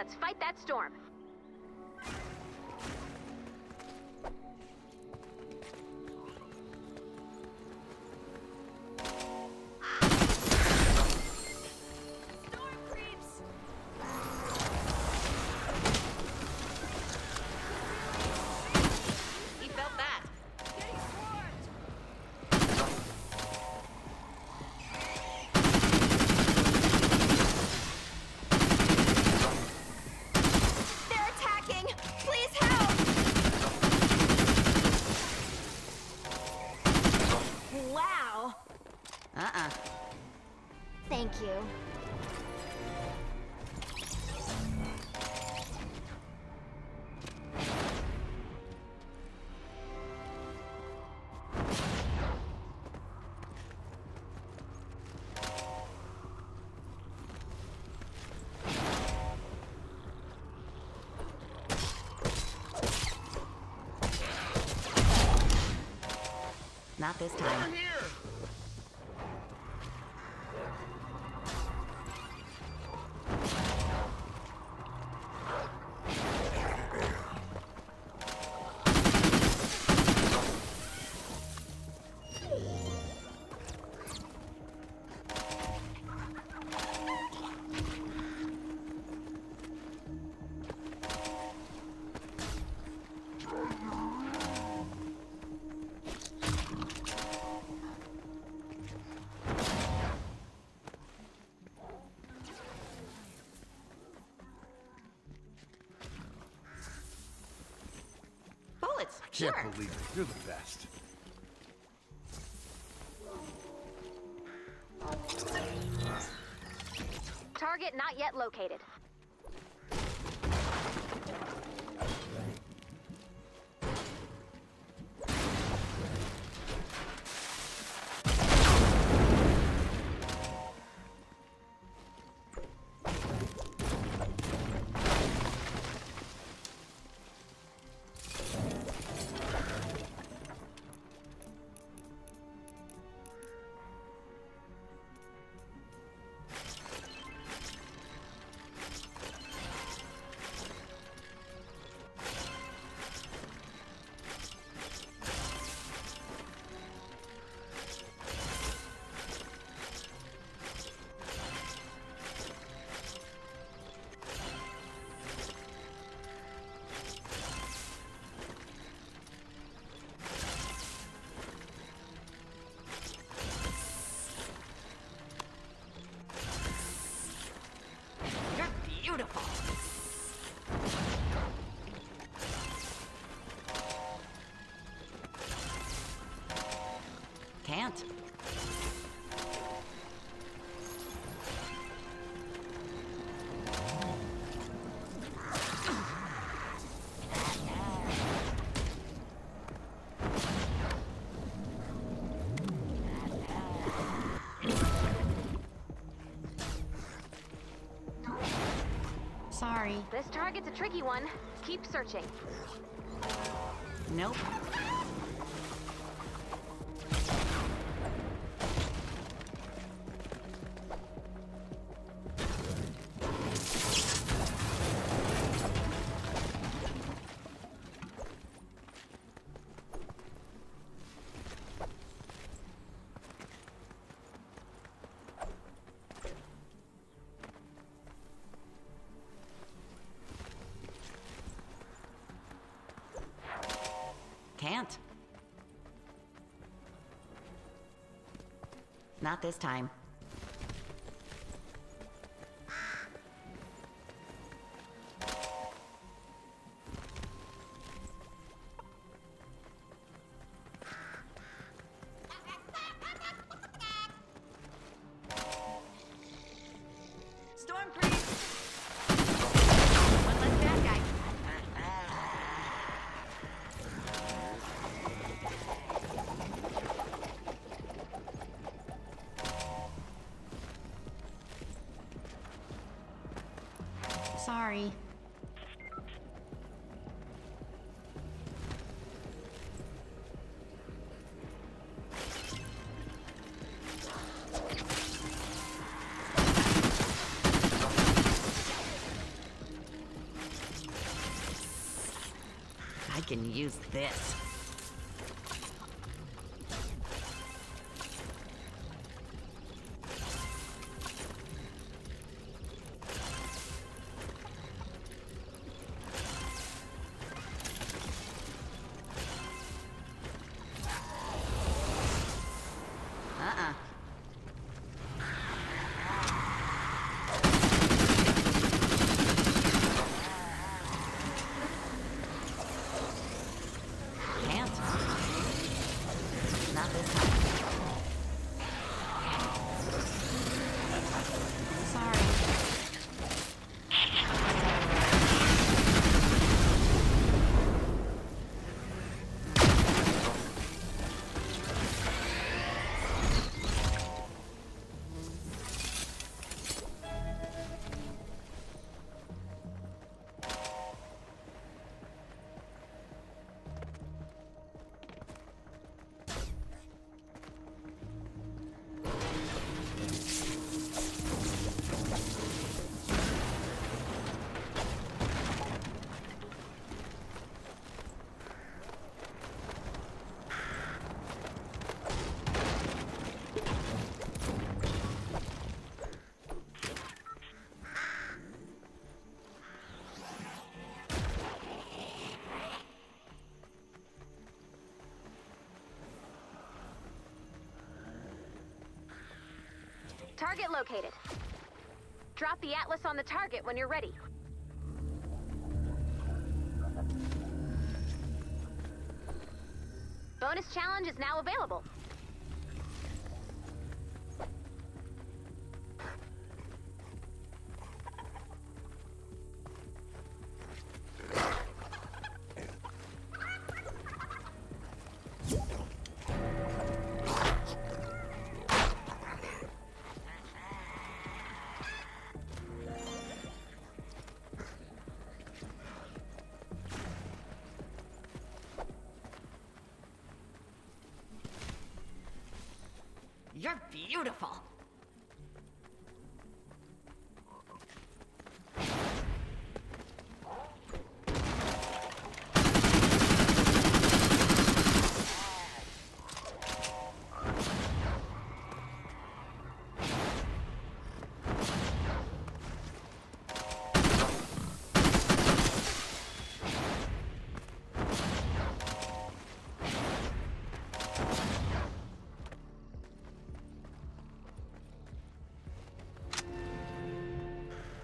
Let's fight that storm. You. Not this time. Can't sure. believe it. You're the best. Target not yet located. This target's a tricky one. Keep searching. Nope. This time. Can use this. Target located. Drop the Atlas on the target when you're ready. Bonus challenge is now available.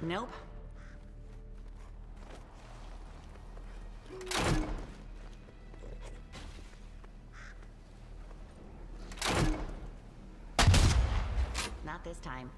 Nope. Not this time.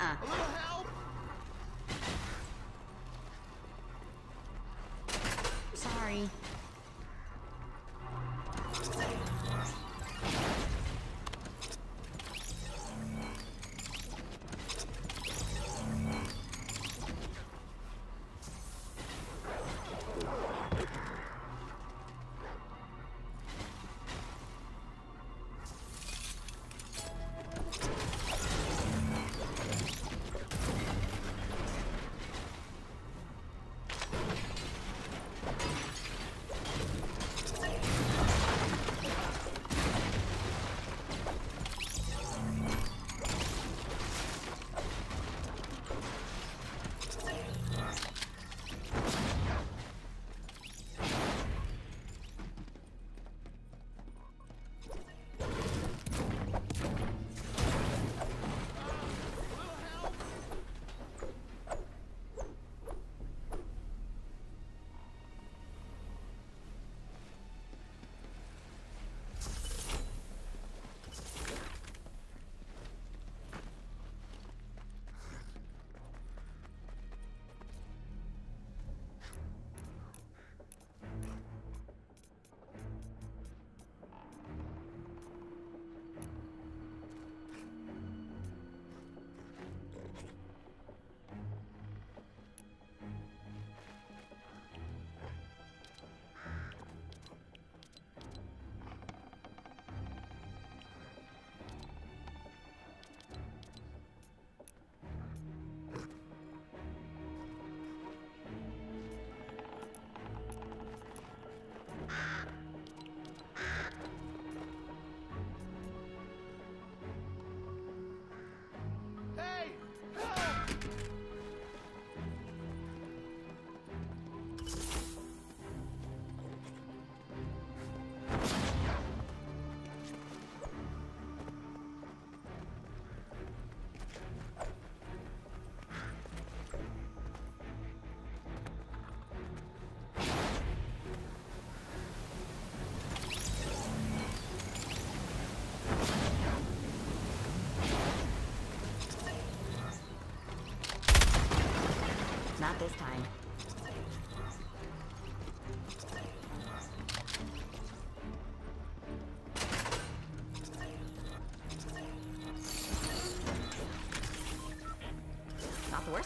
Uh-uh.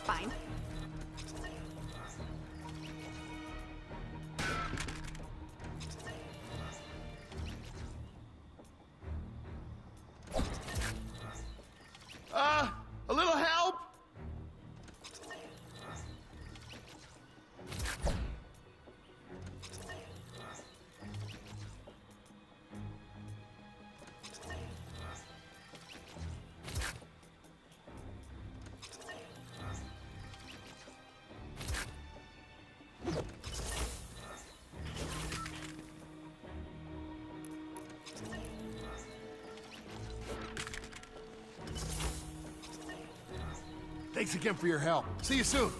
Fine. Thanks again for your help. See you soon.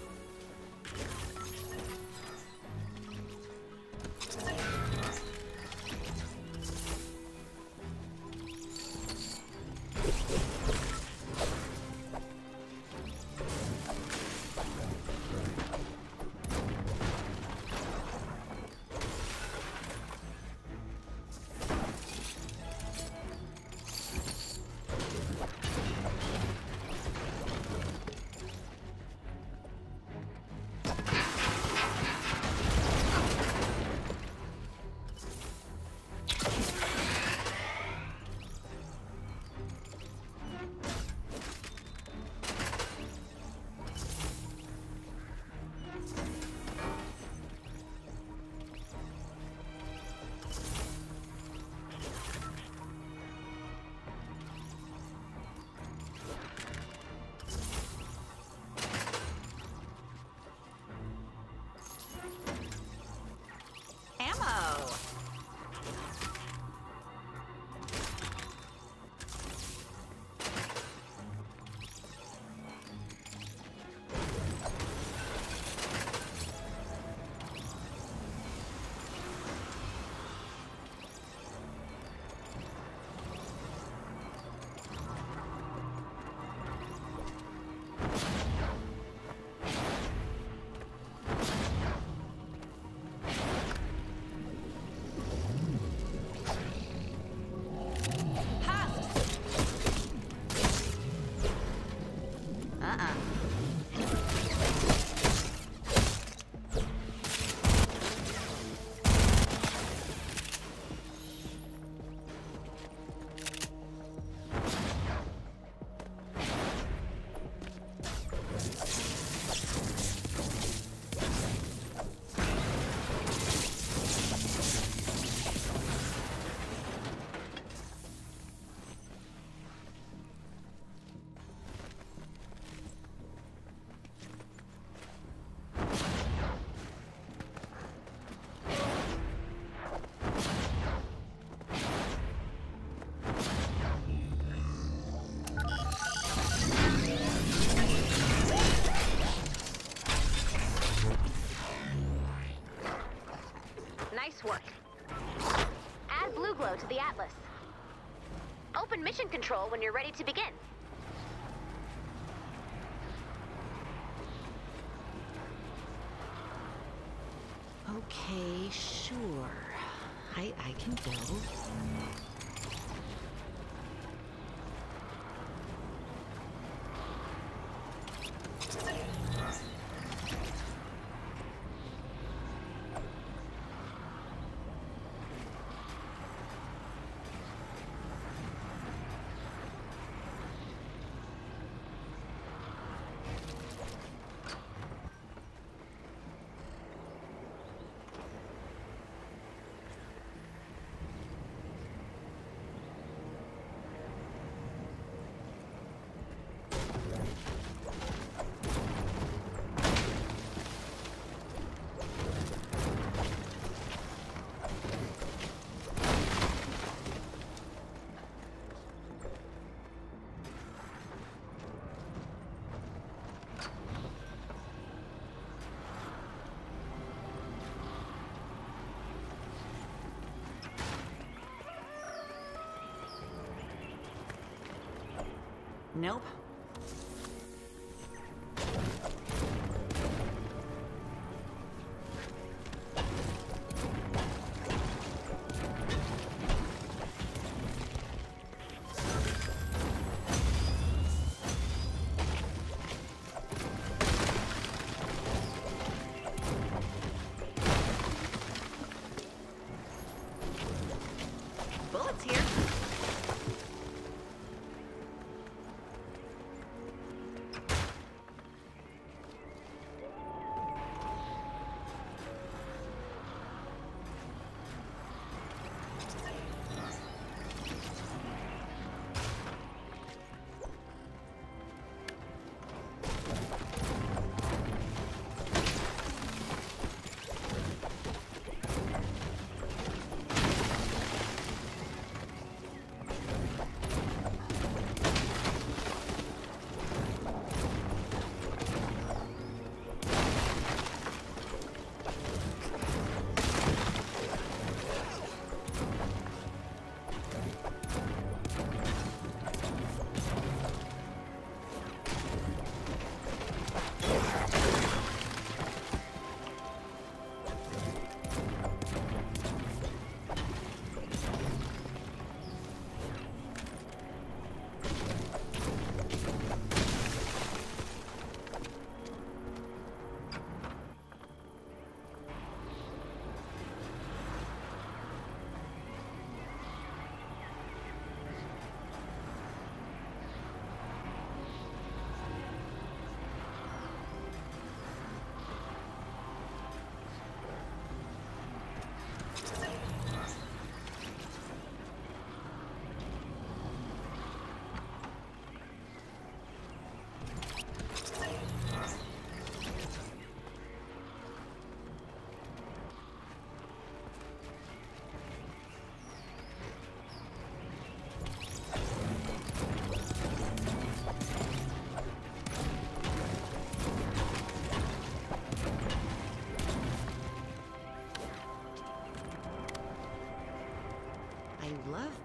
Open mission control when you're ready to begin. Okay, sure. I I can go. Nope.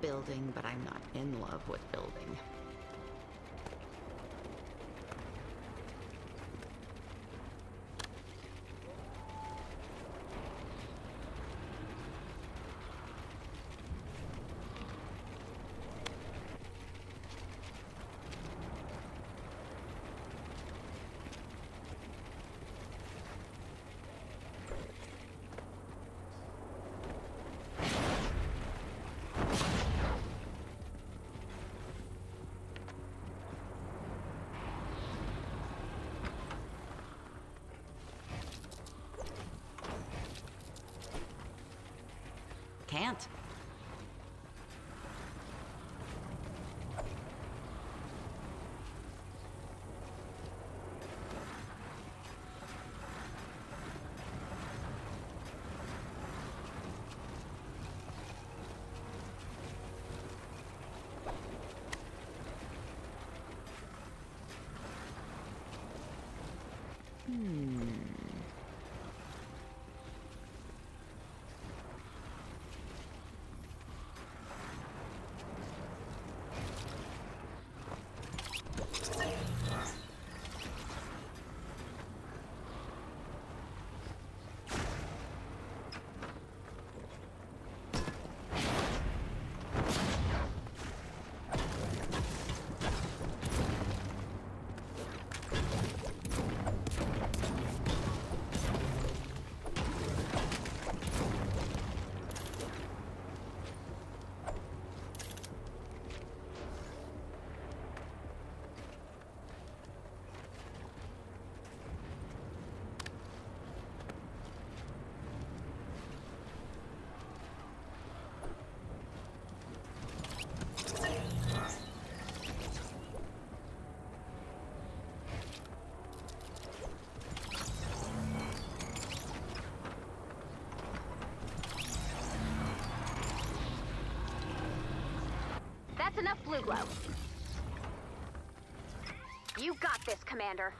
Building, but I'm not in love with building. Can't. That's enough blue glow. You got this, Commander.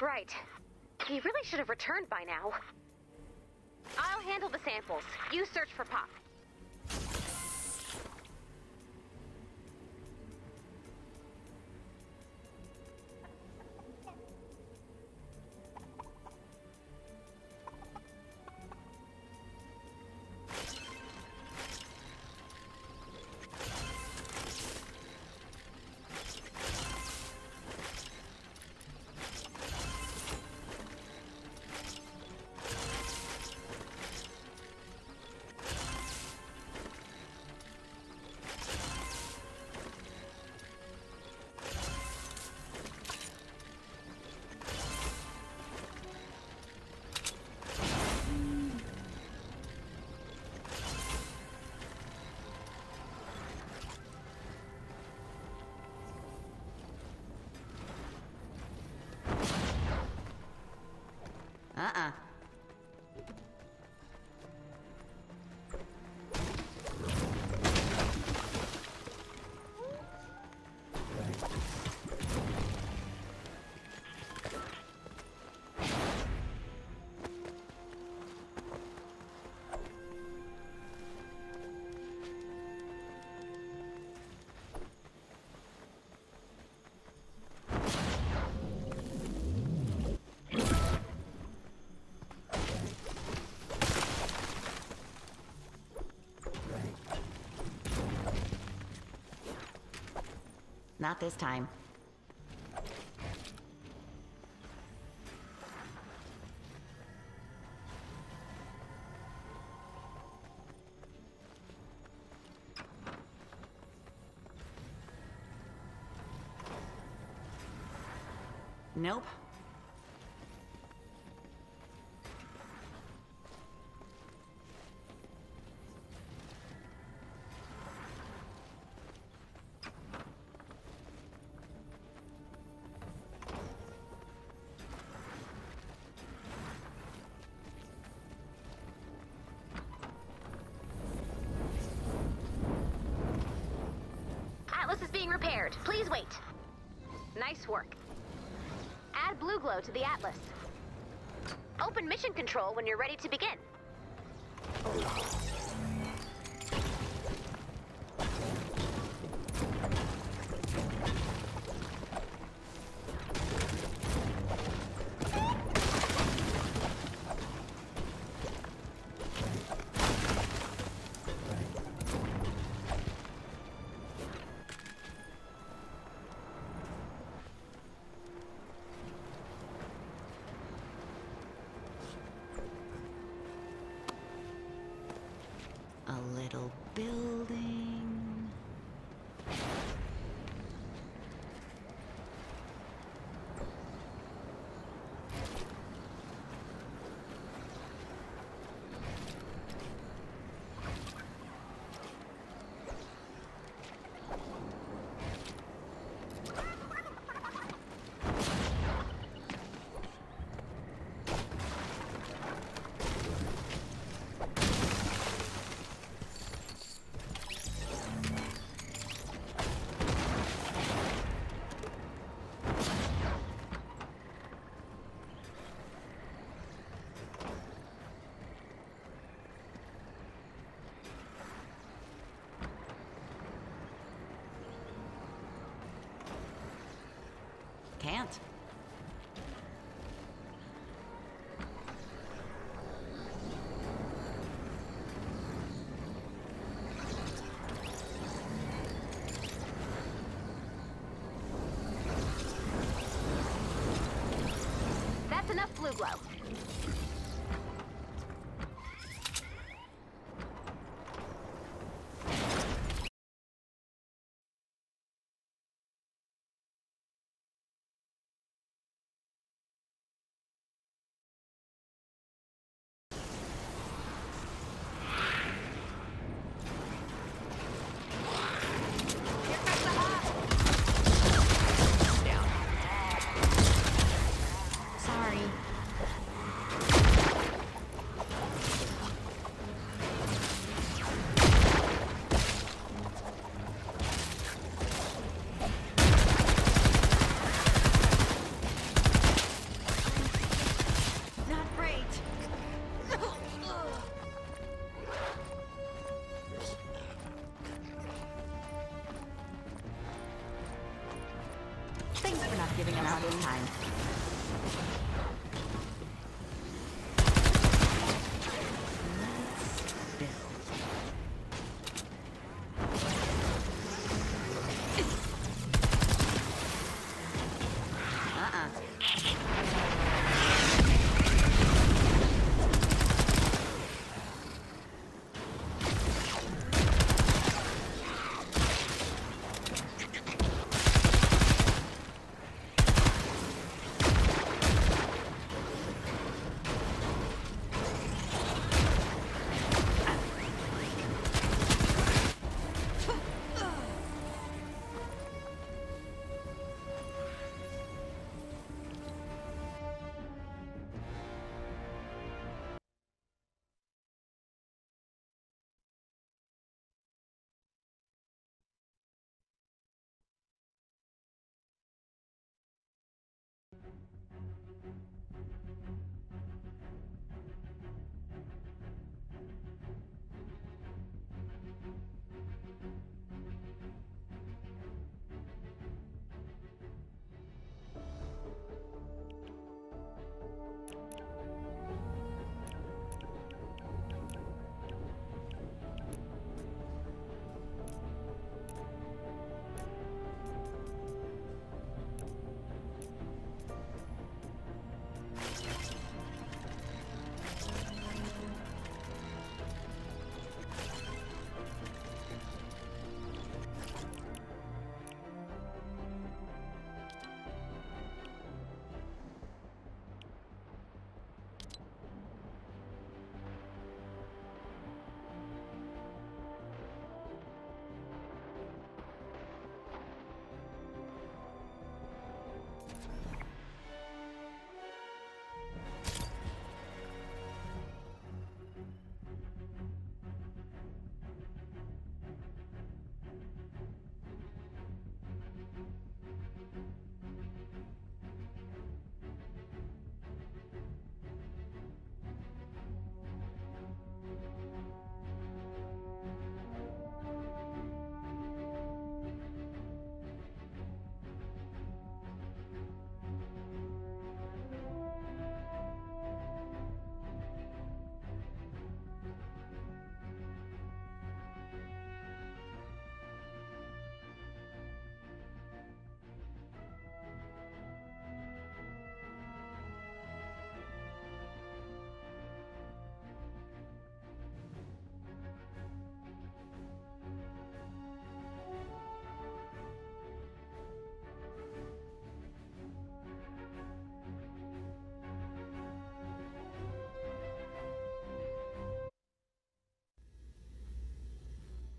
Right. He really should have returned by now. I'll handle the samples. You search for Pop. Not this time. Nope. Repaired. Please wait. Nice work. Add blue glow to the Atlas. Open mission control when you're ready to begin. Can't. Giving time.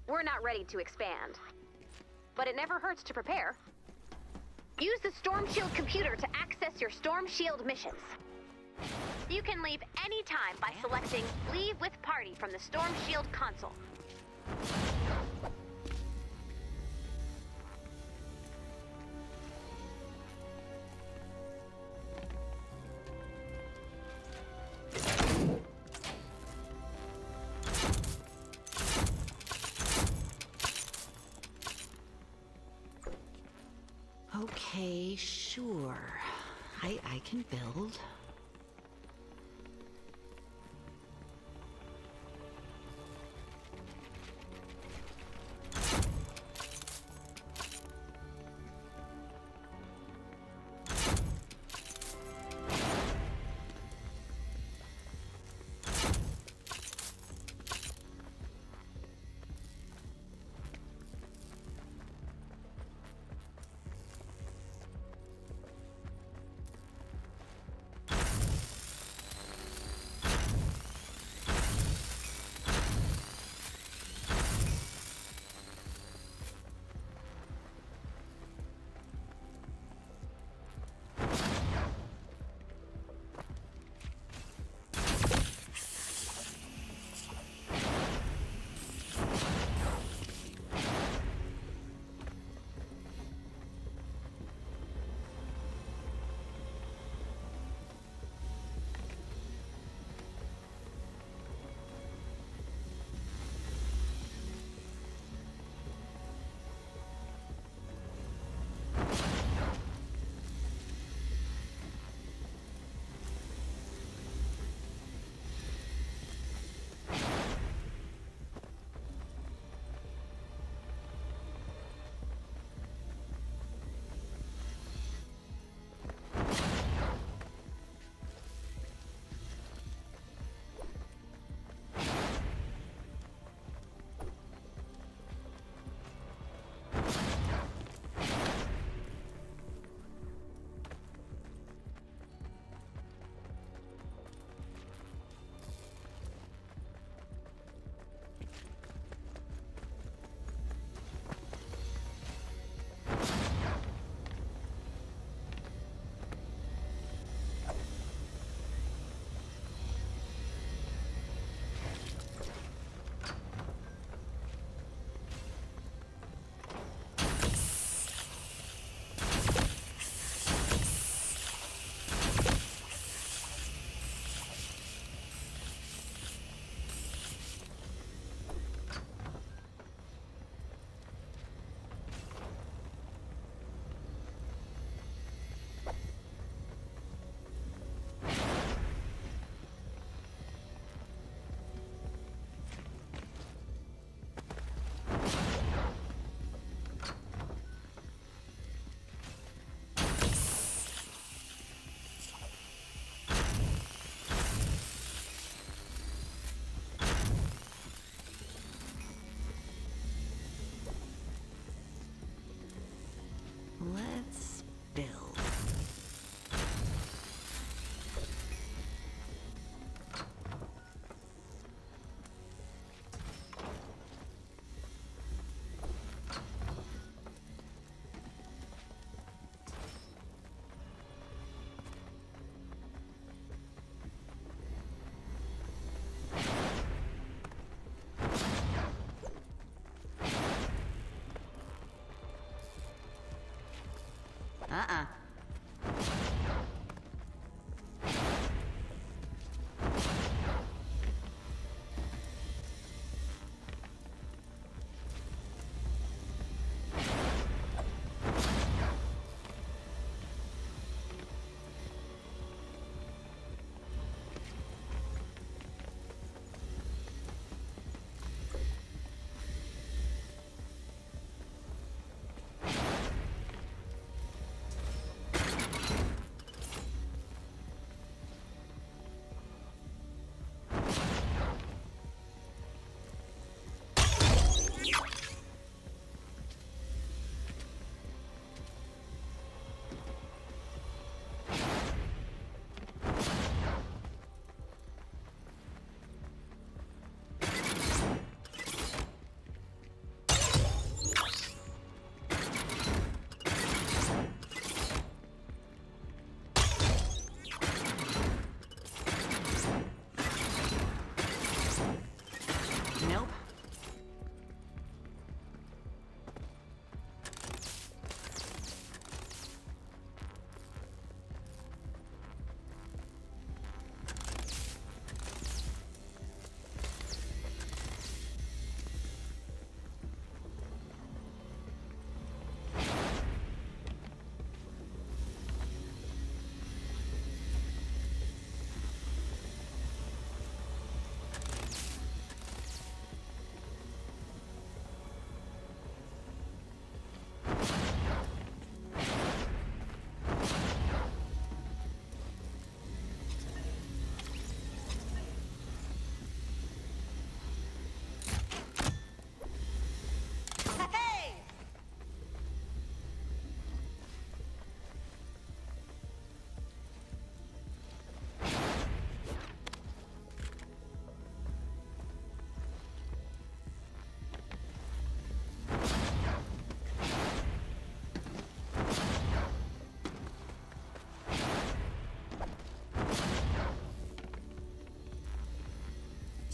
We're not ready to expand. But it never hurts to prepare. Use the Storm Shield computer to access your Storm Shield missions. You can leave anytime by selecting Leave with Party from the Storm Shield console. Uh-uh.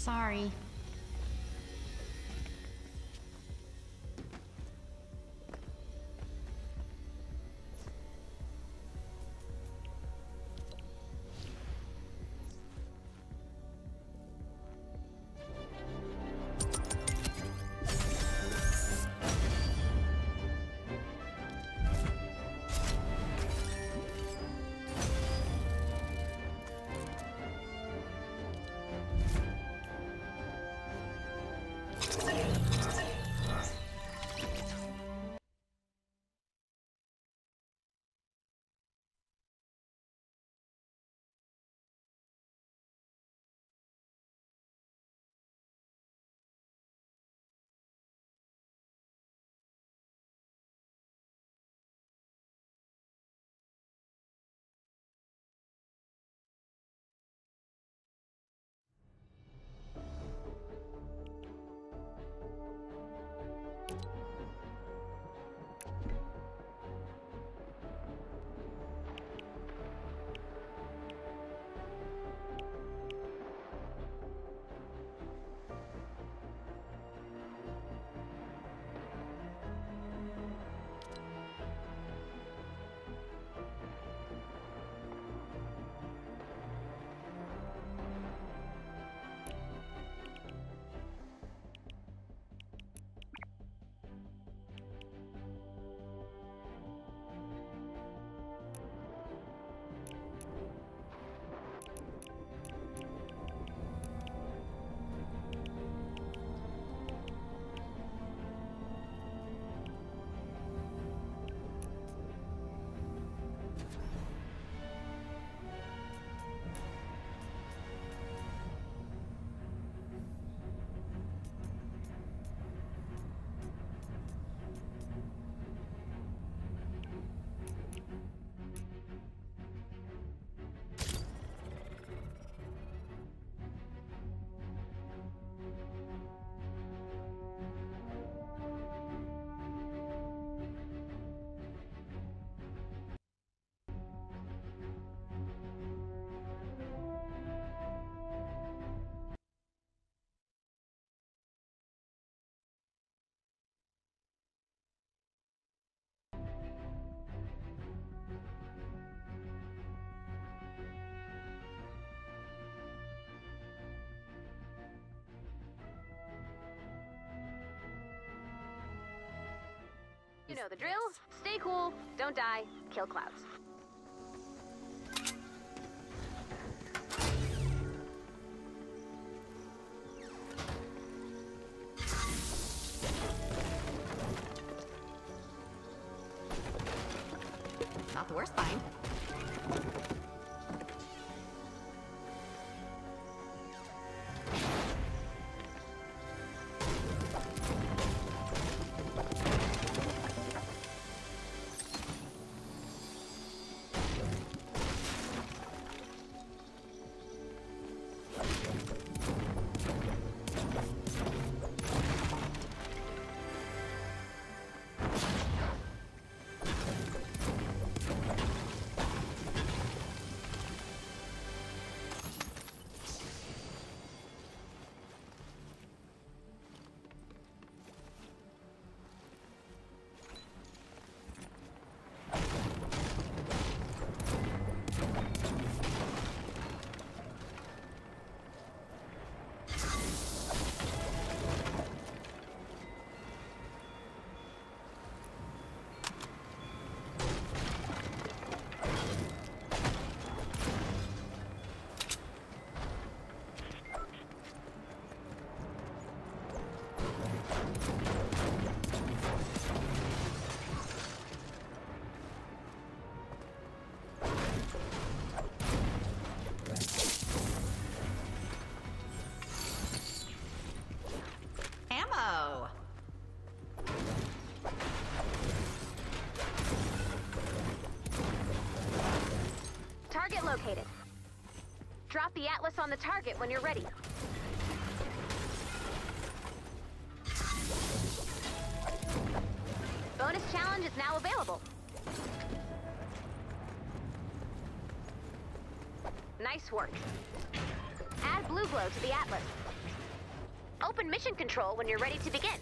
Sorry. You know the drill. Stay cool, don't die, kill clouds. Drop the Atlas on the target when you're ready. Bonus challenge is now available. Nice work. Add BluGlo to the Atlas. Open mission control when you're ready to begin.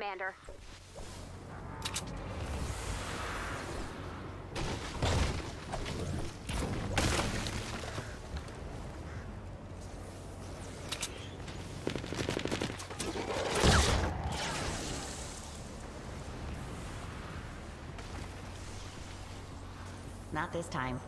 Commander. Not this time.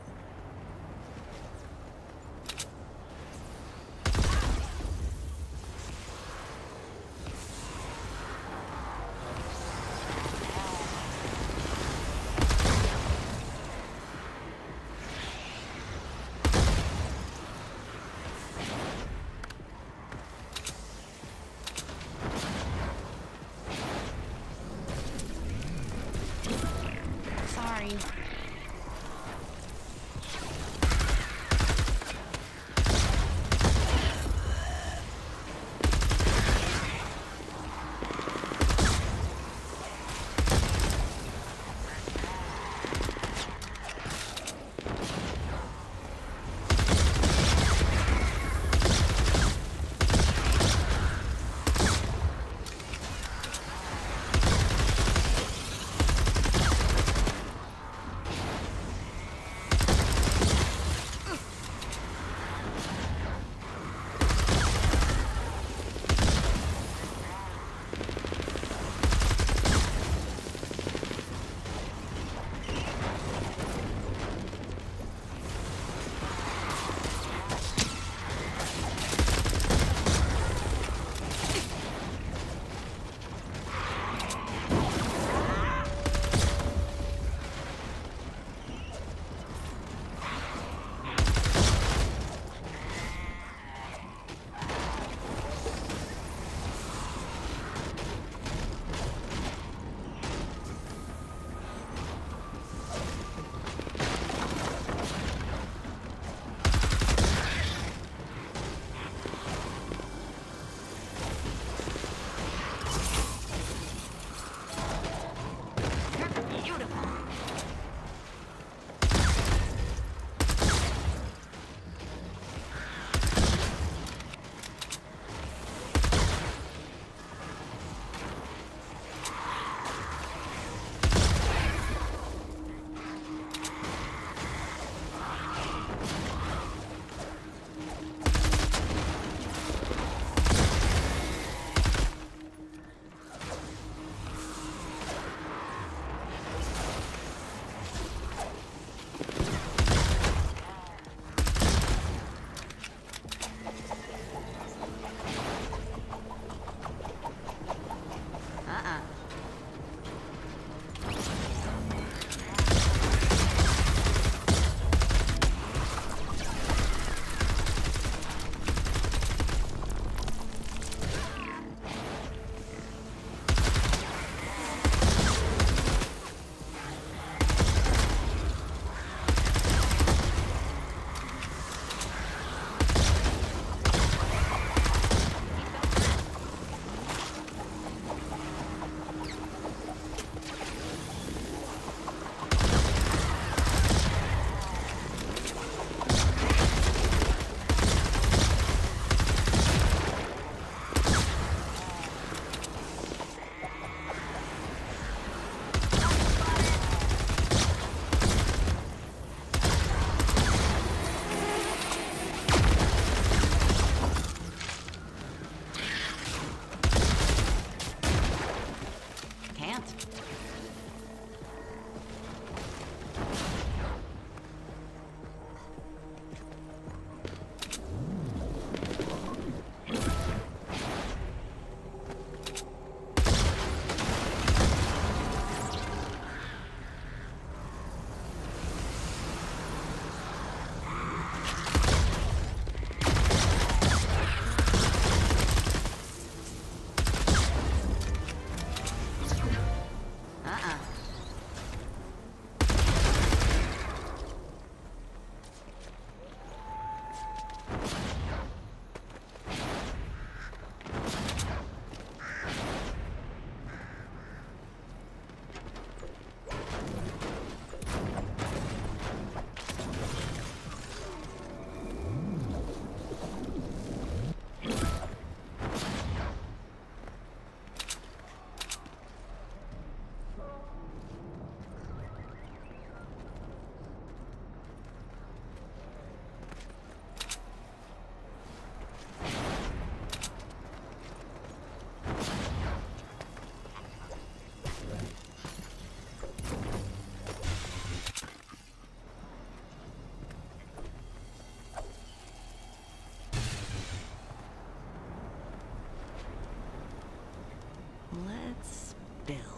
down.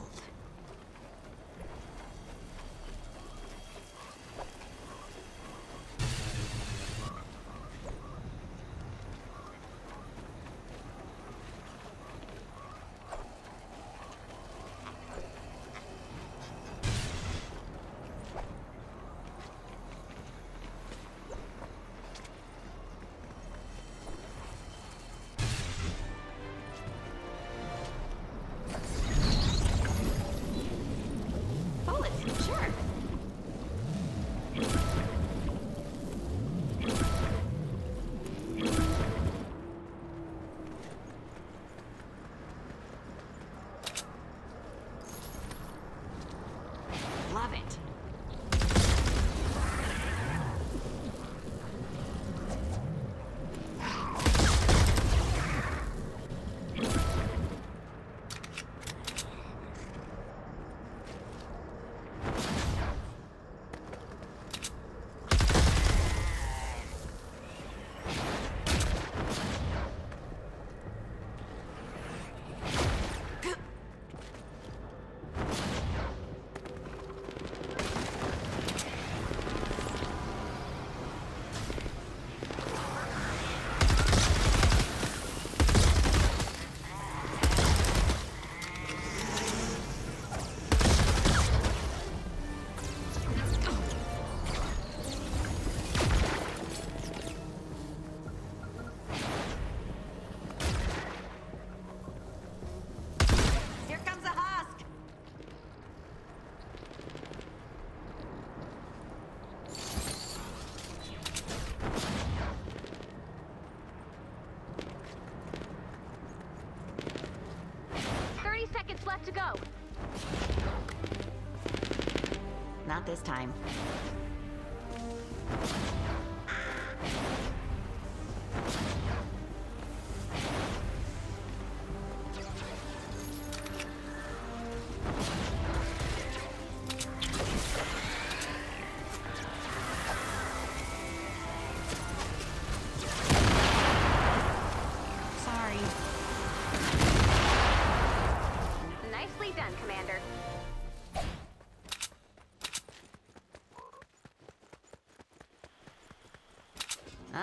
Time.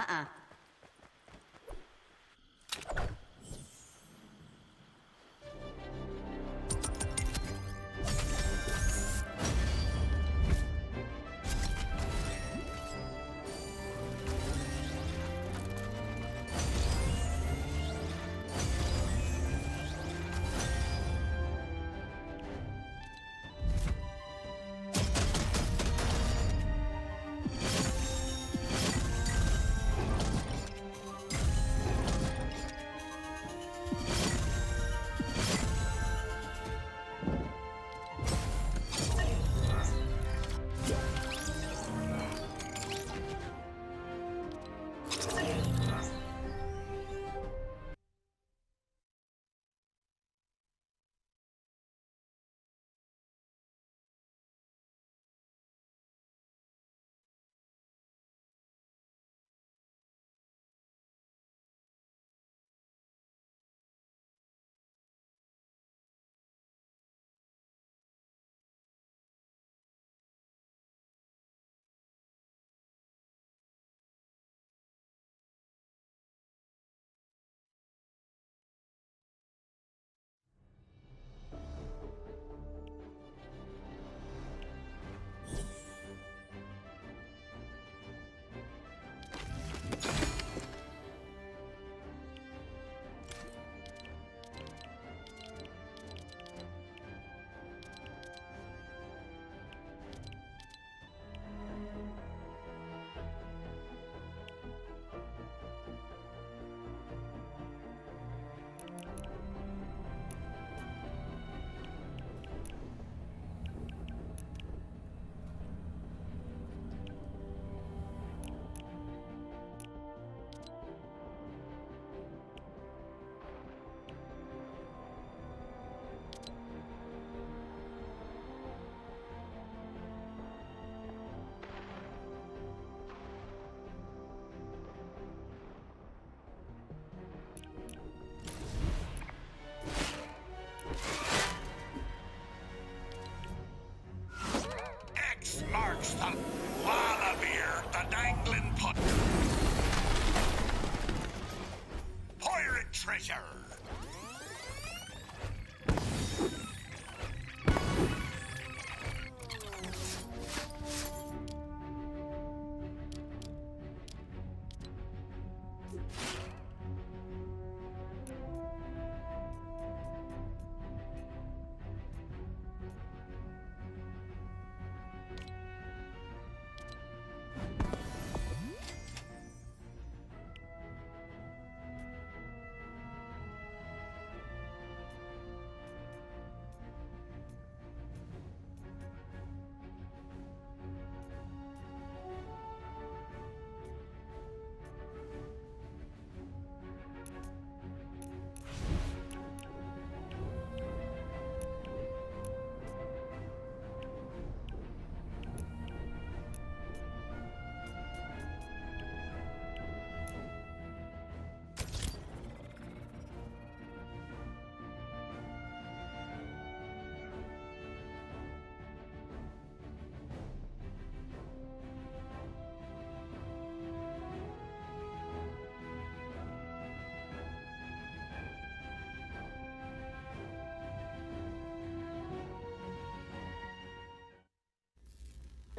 Uh-uh.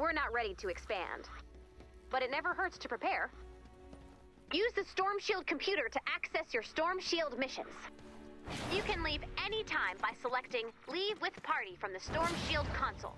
We're not ready to expand. But it never hurts to prepare. Use the Storm Shield computer to access your Storm Shield missions. You can leave anytime by selecting Leave with Party from the Storm Shield console.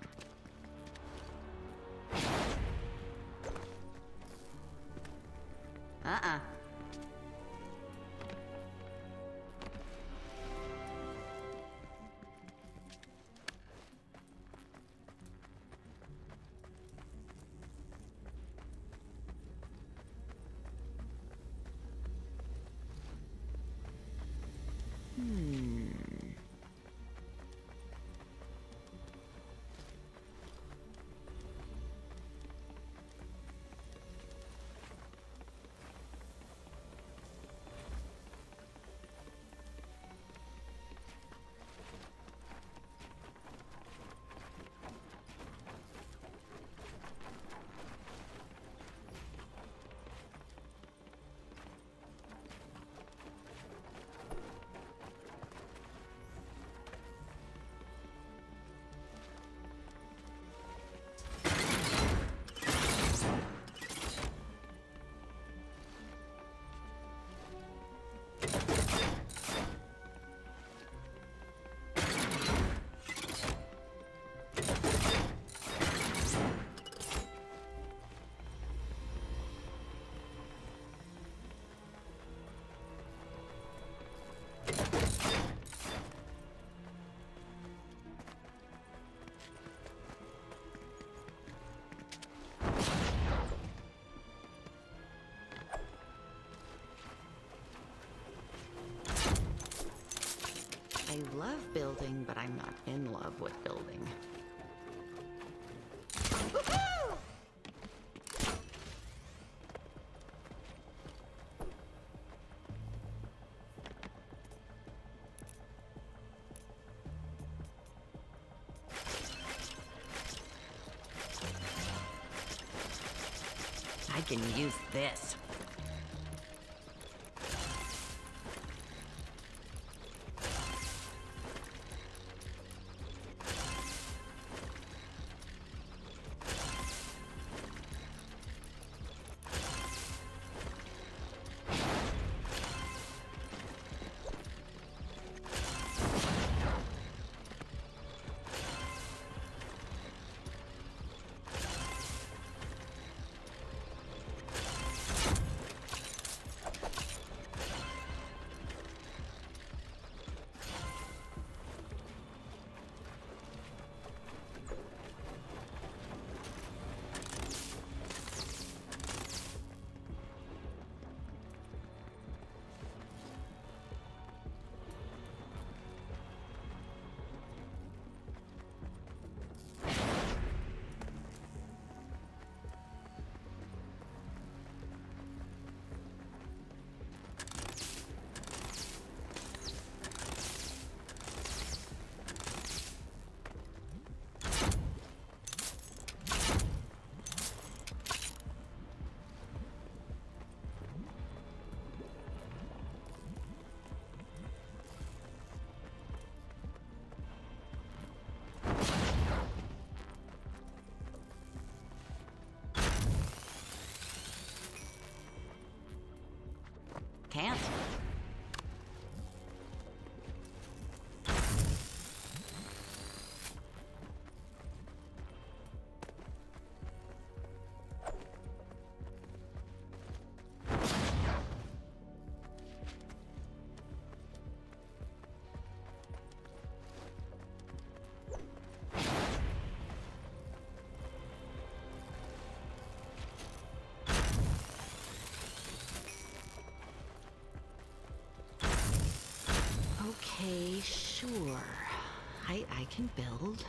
I love building, but I'm not in love with building. I can use this. Okay, sure. I I can build.